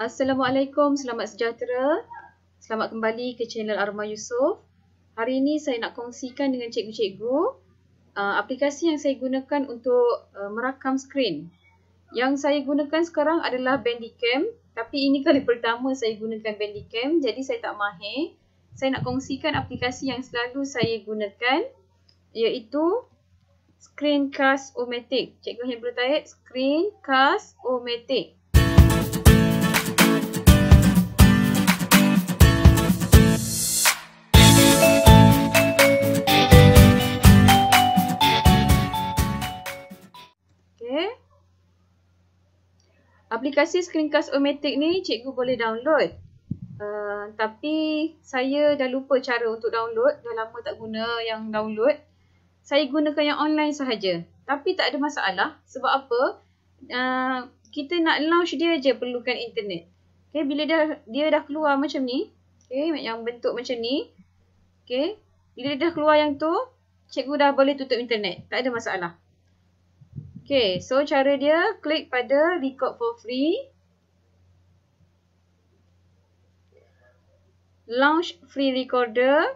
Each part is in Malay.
Assalamualaikum, selamat sejahtera. Selamat kembali ke channel Arma Yusof. Hari ini saya nak kongsikan dengan cikgu-cikgu uh, aplikasi yang saya gunakan untuk uh, merakam skrin. Yang saya gunakan sekarang adalah Bandicam. Tapi ini kali pertama saya gunakan Bandicam, jadi saya tak mahir. Saya nak kongsikan aplikasi yang selalu saya gunakan iaitu Screencast-O-Matic. Cikgu yang boleh type Screencast-O-Matic. Aplikasi Screencast-O-Matic ni cikgu boleh download. Uh, tapi saya dah lupa cara untuk download. Dah lama tak guna yang download saya gunakan yang online sahaja. Tapi tak ada masalah. Sebab apa? Uh, kita nak launch dia je perlukan internet. Okay, bila dah, dia dah keluar macam ni. Okay, yang bentuk macam ni. Okay, bila dah keluar yang tu, cikgu dah boleh tutup internet. Tak ada masalah. Okay, so cara dia klik pada record for free. Launch free recorder.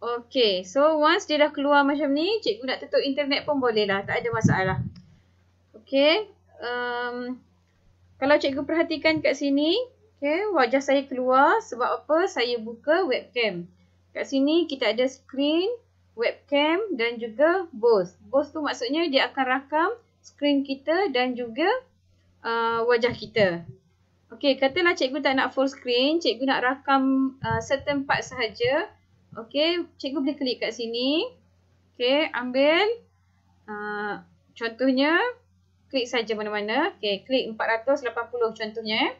Okay, so once dia dah keluar macam ni, cikgu nak tutup internet pun boleh lah. Tak ada masalah. Okay, um, kalau cikgu perhatikan kat sini, okay, wajah saya keluar sebab apa? Saya buka webcam. Kat sini kita ada screen, webcam dan juga both. Both tu maksudnya dia akan rakam screen kita dan juga uh, wajah kita. Okay, katalah cikgu tak nak full screen, cikgu nak rakam uh, certain part sahaja. Okey, cikgu boleh klik kat sini. Okey, ambil. Uh, contohnya, klik saja mana-mana. Okey, klik 480 contohnya.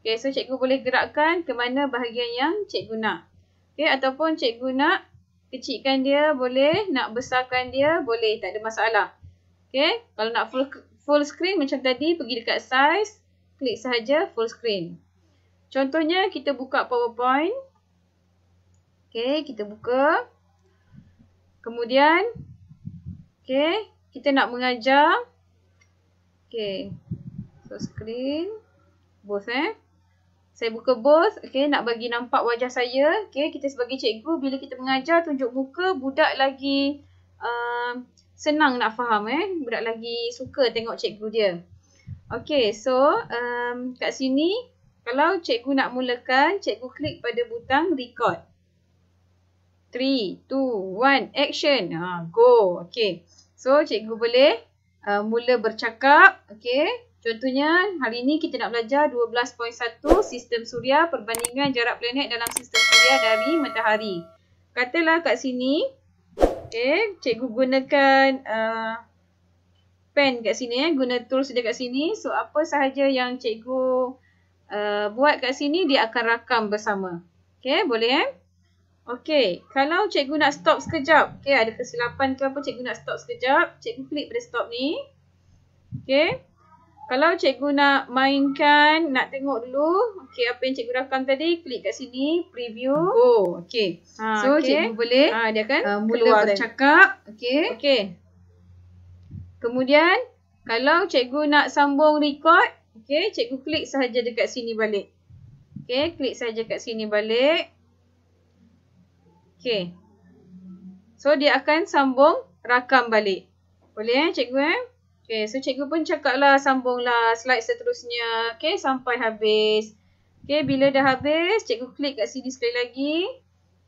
Okey, so cikgu boleh gerakkan ke mana bahagian yang cikgu nak. Okey, ataupun cikgu nak kecilkan dia boleh, nak besarkan dia boleh, tak ada masalah. Okey, kalau nak full full screen macam tadi, pergi dekat size, klik sahaja full screen. Contohnya, kita buka PowerPoint. Okey, kita buka. Kemudian, okey, kita nak mengajar. Okey, so screen. Both eh. Saya buka both. Okey, nak bagi nampak wajah saya. Okey, kita sebagai cikgu, bila kita mengajar, tunjuk muka, budak lagi uh, senang nak faham eh. Budak lagi suka tengok cikgu dia. Okey, so um, kat sini, kalau cikgu nak mulakan, cikgu klik pada butang record. 3, 2, 1, action. Ha, go. Okay. So, cikgu boleh uh, mula bercakap. Okay. Contohnya, hari ini kita nak belajar 12.1 sistem suria perbandingan jarak planet dalam sistem suria dari matahari. Katalah kat sini, okay, cikgu gunakan uh, pen kat sini. Eh. Guna tools dia kat sini. So, apa sahaja yang cikgu uh, buat kat sini, dia akan rakam bersama. Okay, boleh eh? Okey, kalau cikgu nak stop sekejap, okey ada kesilapan ke apa cikgu nak stop sekejap, cikgu klik pada stop ni. Okey. Kalau cikgu nak mainkan, nak tengok dulu, okey apa yang cikgu rakam tadi, klik kat sini, preview. Oh, okey. Ha, so okay. cikgu boleh ha, dia kan uh, mula bercakap, okey. Okey. Kemudian, kalau cikgu nak sambung record, okey, cikgu klik sahaja dekat sini balik. Okey, klik sahaja kat sini balik. Okay. So, dia akan sambung rakam balik. Boleh eh cikgu eh? Okay, so cikgu pun cakaplah sambunglah slide seterusnya. Okay, sampai habis. Okay, bila dah habis, cikgu klik kat sini sekali lagi.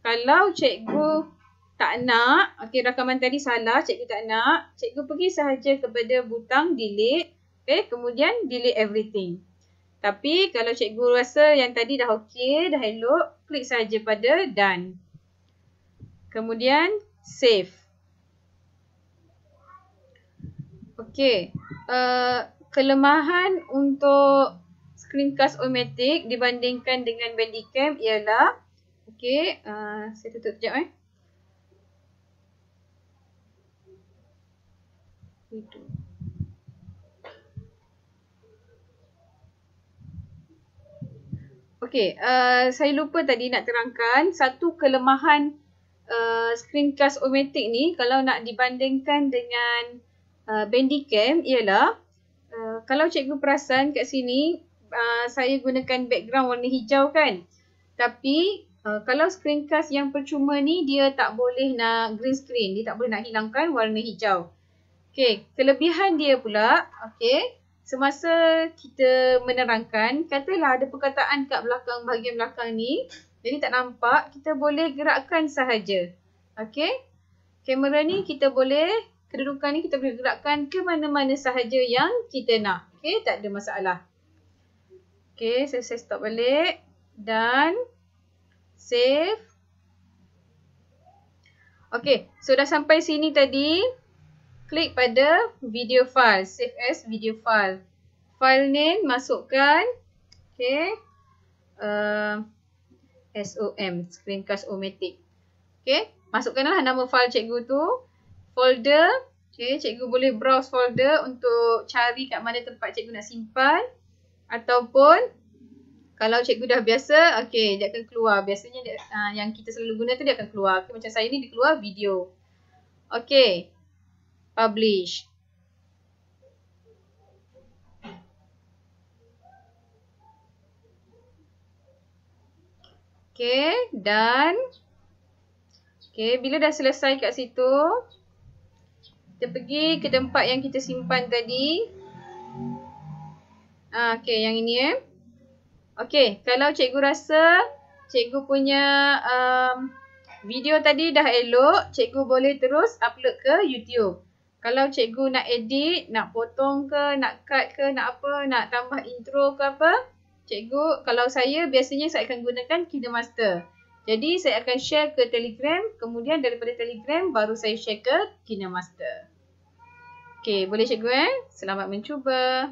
Kalau cikgu tak nak, okay rakaman tadi salah, cikgu tak nak. Cikgu pergi sahaja kepada butang delete. Okay, kemudian delete everything. Tapi kalau cikgu rasa yang tadi dah okay, dah elok, klik sahaja pada done. Kemudian save. Okey. Uh, kelemahan untuk Screencast-O-Matic dibandingkan dengan Bandicam ialah okey, uh, saya tutup sekejap eh. Itu. Okey, uh, saya lupa tadi nak terangkan satu kelemahan uh, Screencast-O-Matic ni kalau nak dibandingkan dengan uh, Bandicam ialah uh, kalau cikgu perasan kat sini uh, saya gunakan background warna hijau kan. Tapi uh, kalau screencast yang percuma ni dia tak boleh nak green screen. Dia tak boleh nak hilangkan warna hijau. Okay, kelebihan dia pula, okay, semasa kita menerangkan, katalah ada perkataan kat belakang bahagian belakang ni, jadi tak nampak, kita boleh gerakkan sahaja. Okay, kamera ni kita boleh, kedudukan ni kita boleh gerakkan ke mana-mana sahaja yang kita nak. Okay, tak ada masalah. Okay, saya, saya stop balik. Dan save. Okay, so dah sampai sini tadi klik pada video file, save as video file. File name masukkan, okay, uh, SOM, screencast omatic. Okay, masukkanlah nama file cikgu tu, folder, okay, cikgu boleh browse folder untuk cari kat mana tempat cikgu nak simpan. Ataupun, kalau cikgu dah biasa, okay, dia akan keluar. Biasanya dia, uh, yang kita selalu guna tu dia akan keluar. Okay, macam saya ni dia keluar video. Okay publish. Okay, dan okay, bila dah selesai kat situ, kita pergi ke tempat yang kita simpan tadi. Ah, okay, yang ini eh. Okay, kalau cikgu rasa cikgu punya um, video tadi dah elok, cikgu boleh terus upload ke YouTube. Kalau cikgu nak edit, nak potong ke, nak cut ke, nak apa, nak tambah intro ke apa, cikgu, kalau saya biasanya saya akan gunakan KineMaster. Jadi saya akan share ke Telegram, kemudian daripada Telegram baru saya share ke KineMaster. Okay, boleh cikgu eh? Selamat mencuba.